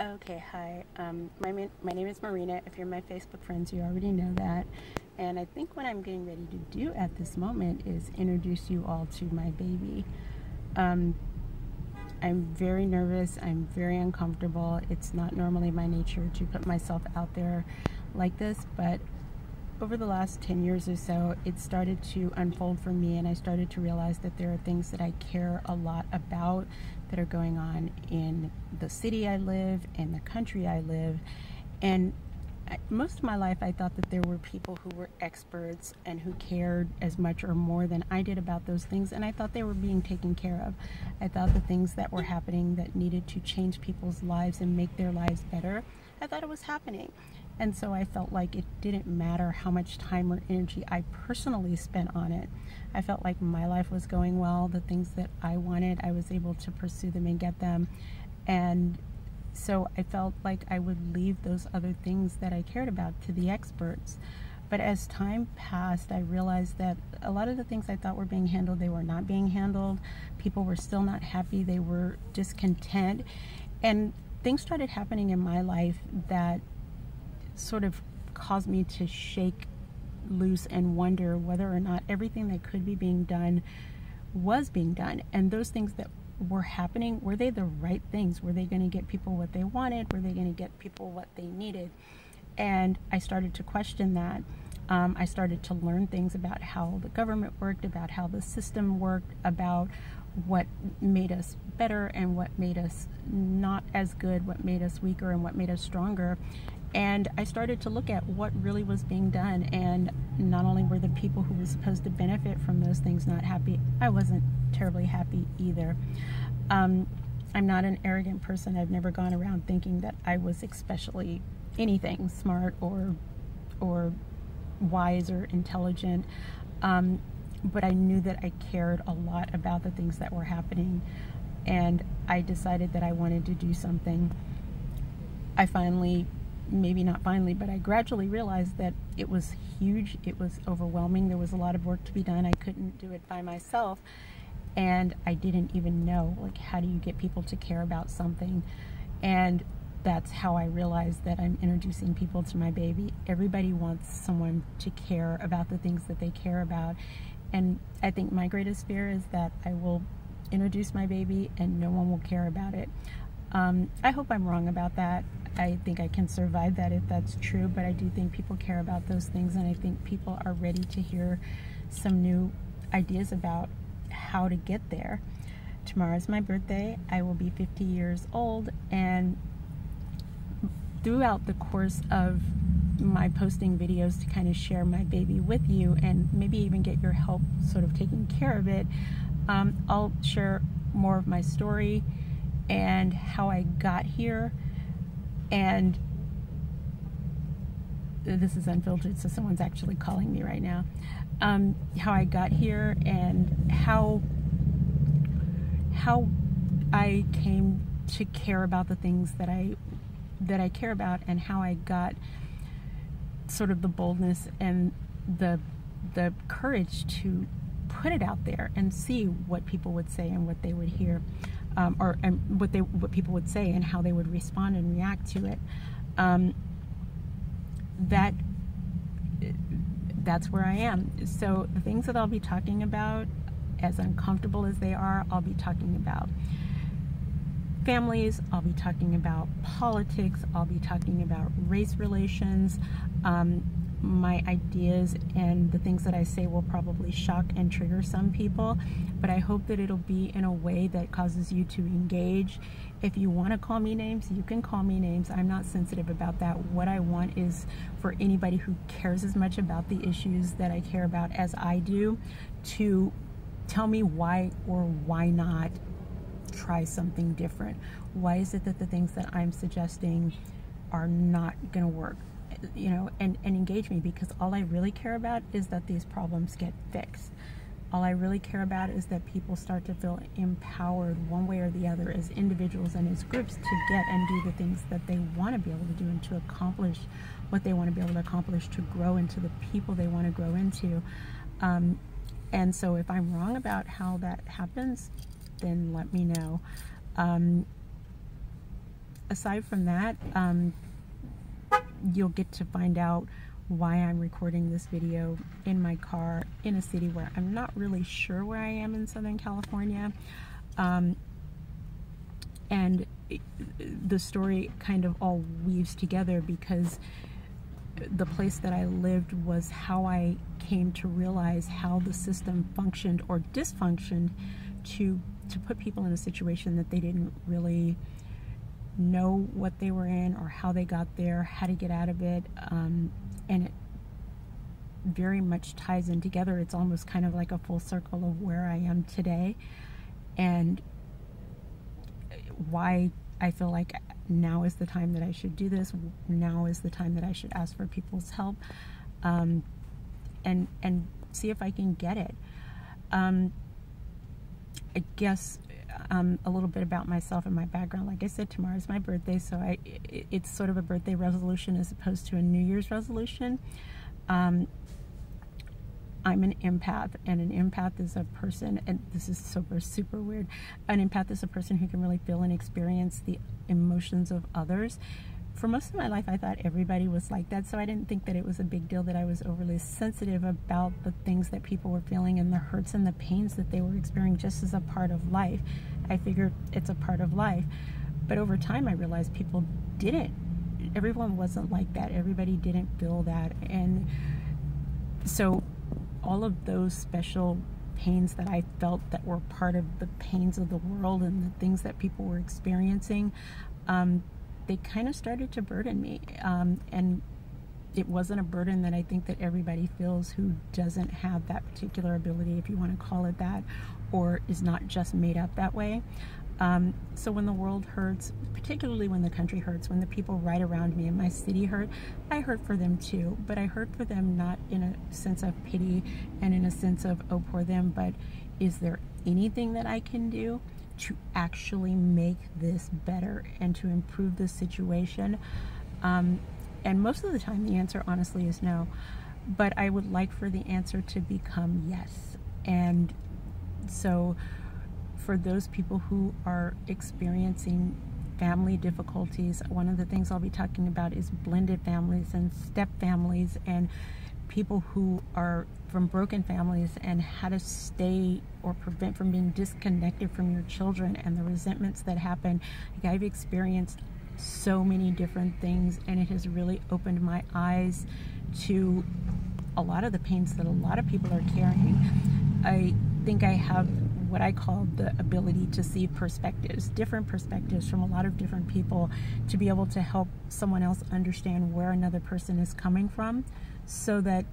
Okay, hi. Um, my, my name is Marina. If you're my Facebook friends, you already know that. And I think what I'm getting ready to do at this moment is introduce you all to my baby. Um, I'm very nervous. I'm very uncomfortable. It's not normally my nature to put myself out there like this, but over the last 10 years or so, it started to unfold for me, and I started to realize that there are things that I care a lot about that are going on in the city I live, in the country I live. And most of my life, I thought that there were people who were experts and who cared as much or more than I did about those things, and I thought they were being taken care of. I thought the things that were happening that needed to change people's lives and make their lives better, I thought it was happening. And so I felt like it didn't matter how much time or energy I personally spent on it. I felt like my life was going well. The things that I wanted, I was able to pursue them and get them. And so I felt like I would leave those other things that I cared about to the experts. But as time passed, I realized that a lot of the things I thought were being handled, they were not being handled. People were still not happy, they were discontent. And things started happening in my life that sort of caused me to shake loose and wonder whether or not everything that could be being done was being done. And those things that were happening, were they the right things? Were they going to get people what they wanted? Were they going to get people what they needed? And I started to question that. Um, I started to learn things about how the government worked, about how the system worked, about what made us better and what made us not as good, what made us weaker and what made us stronger. And I started to look at what really was being done. And not only were the people who were supposed to benefit from those things not happy, I wasn't terribly happy either. Um, I'm not an arrogant person. I've never gone around thinking that I was especially anything smart or or wise or intelligent. Um, but I knew that I cared a lot about the things that were happening, and I decided that I wanted to do something. I finally maybe not finally, but I gradually realized that it was huge, it was overwhelming, there was a lot of work to be done. I couldn't do it by myself, and I didn't even know like how do you get people to care about something. And that's how I realized that I'm introducing people to my baby. Everybody wants someone to care about the things that they care about. And I think my greatest fear is that I will introduce my baby and no one will care about it. Um, I hope I'm wrong about that. I think I can survive that if that's true, but I do think people care about those things, and I think people are ready to hear some new ideas about how to get there. Tomorrow is my birthday. I will be 50 years old, and throughout the course of my posting videos to kind of share my baby with you and maybe even get your help sort of taking care of it, um, I'll share more of my story and how I got here and this is unfiltered, so someone's actually calling me right now. Um, how I got here and how how I came to care about the things that I that I care about, and how I got sort of the boldness and the the courage to put it out there and see what people would say and what they would hear um, or and what they what people would say and how they would respond and react to it. Um, that that's where I am. So the things that I'll be talking about, as uncomfortable as they are, I'll be talking about families, I'll be talking about politics, I'll be talking about race relations, um, my ideas and the things that I say will probably shock and trigger some people, but I hope that it'll be in a way that causes you to engage. If you want to call me names, you can call me names. I'm not sensitive about that. What I want is for anybody who cares as much about the issues that I care about as I do to tell me why or why not try something different. Why is it that the things that I'm suggesting are not going to work? You know, and, and engage me because all I really care about is that these problems get fixed. All I really care about is that people start to feel empowered one way or the other as individuals and as groups to get and do the things that they want to be able to do and to accomplish what they want to be able to accomplish to grow into the people they want to grow into. Um, and so if I'm wrong about how that happens, then let me know. Um, aside from that, um, you'll get to find out why I'm recording this video in my car in a city where I'm not really sure where I am in Southern California. Um, and it, the story kind of all weaves together because the place that I lived was how I came to realize how the system functioned or dysfunctioned to to put people in a situation that they didn't really know what they were in or how they got there, how to get out of it, um, and it very much ties in together. It's almost kind of like a full circle of where I am today, and why I feel like now is the time that I should do this. Now is the time that I should ask for people's help, um, and and see if I can get it. Um, I guess um, a little bit about myself and my background. Like I said, tomorrow is my birthday, so I it, it's sort of a birthday resolution as opposed to a New Year's resolution. Um, I'm an empath, and an empath is a person, and this is super, super weird. An empath is a person who can really feel and experience the emotions of others. For most of my life, I thought everybody was like that, so I didn't think that it was a big deal that I was overly sensitive about the things that people were feeling and the hurts and the pains that they were experiencing just as a part of life. I figured it's a part of life. But over time, I realized people didn't. Everyone wasn't like that. Everybody didn't feel that. And so all of those special pains that I felt that were part of the pains of the world and the things that people were experiencing, um, they kind of started to burden me. Um, and it wasn't a burden that I think that everybody feels who doesn't have that particular ability, if you want to call it that, or is not just made up that way. Um, so when the world hurts, particularly when the country hurts, when the people right around me in my city hurt, I hurt for them too. But I hurt for them not in a sense of pity and in a sense of, oh, poor them, but is there anything that I can do to actually make this better and to improve the situation? Um, and most of the time, the answer honestly is no. But I would like for the answer to become yes. And so, for those people who are experiencing family difficulties, one of the things I'll be talking about is blended families and step families and people who are from broken families and how to stay or prevent from being disconnected from your children and the resentments that happen. Like I've experienced so many different things and it has really opened my eyes to a lot of the pains that a lot of people are carrying. I think I have what I call the ability to see perspectives, different perspectives from a lot of different people to be able to help someone else understand where another person is coming from so that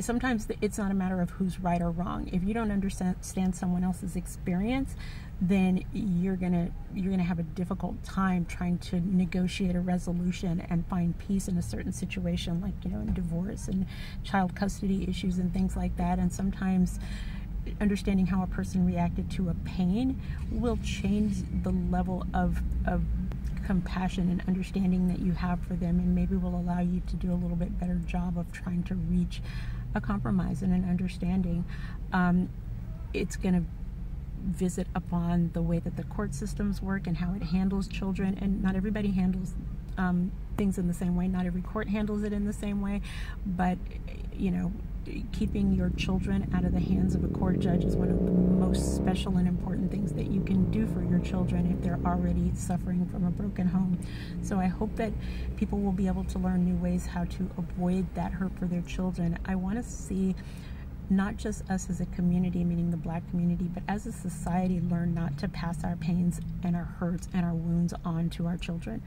sometimes it's not a matter of who's right or wrong. If you don't understand someone else's experience, then you're gonna you're gonna have a difficult time trying to negotiate a resolution and find peace in a certain situation, like you know, in divorce and child custody issues and things like that. And sometimes understanding how a person reacted to a pain will change the level of, of compassion and understanding that you have for them and maybe will allow you to do a little bit better job of trying to reach a compromise and an understanding. Um, it's going to visit upon the way that the court systems work and how it handles children and not everybody handles um, things in the same way not every court handles it in the same way but you know keeping your children out of the hands of a court judge is one of the most special and important things that you can do for your children if they're already suffering from a broken home. So I hope that people will be able to learn new ways how to avoid that hurt for their children. I want to see not just us as a community, meaning the black community, but as a society learn not to pass our pains and our hurts and our wounds on to our children.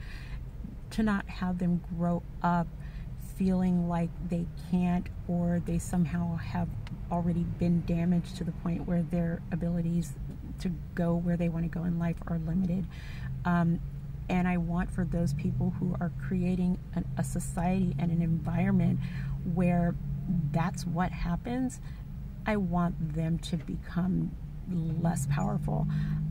To not have them grow up feeling like they can't or they somehow have already been damaged to the point where their abilities to go where they want to go in life are limited. Um, and I want for those people who are creating an, a society and an environment where that's what happens, I want them to become less powerful.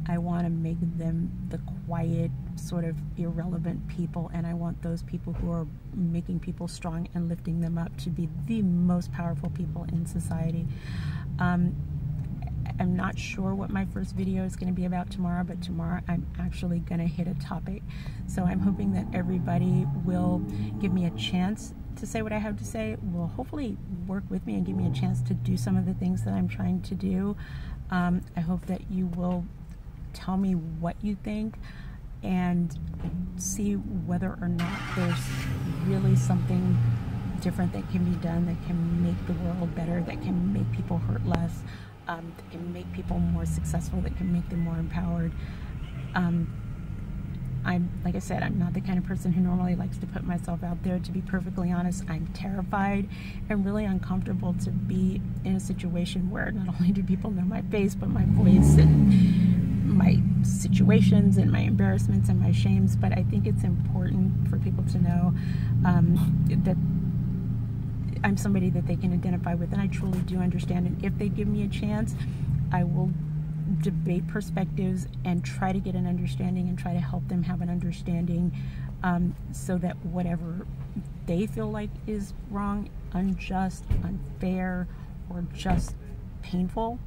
I want to make them the quiet, sort of irrelevant people, and I want those people who are making people strong and lifting them up to be the most powerful people in society. Um, I'm not sure what my first video is going to be about tomorrow, but tomorrow I'm actually going to hit a topic. So I'm hoping that everybody will give me a chance to say what I have to say, will hopefully work with me and give me a chance to do some of the things that I'm trying to do. Um, I hope that you will tell me what you think and see whether or not there's really something different that can be done that can make the world better, that can make people hurt less, um, that can make people more successful, that can make them more empowered. Um, I'm, like I said, I'm not the kind of person who normally likes to put myself out there. To be perfectly honest, I'm terrified and really uncomfortable to be in a situation where not only do people know my face, but my voice and my situations and my embarrassments and my shames. But I think it's important for people to know um, that I'm somebody that they can identify with, and I truly do understand. And if they give me a chance, I will debate perspectives and try to get an understanding and try to help them have an understanding um, so that whatever they feel like is wrong, unjust, unfair, or just painful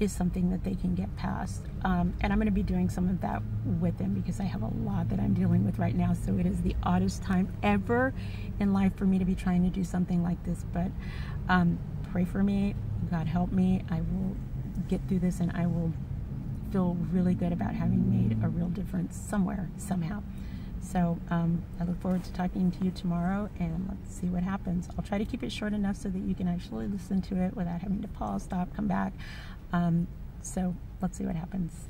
is something that they can get past. Um, and I'm going to be doing some of that with them because I have a lot that I'm dealing with right now. So it is the oddest time ever in life for me to be trying to do something like this. But um, pray for me. God help me. I will get through this and I will feel really good about having made a real difference somewhere, somehow. So um, I look forward to talking to you tomorrow and let's see what happens. I'll try to keep it short enough so that you can actually listen to it without having to pause, stop, come back. Um, so let's see what happens.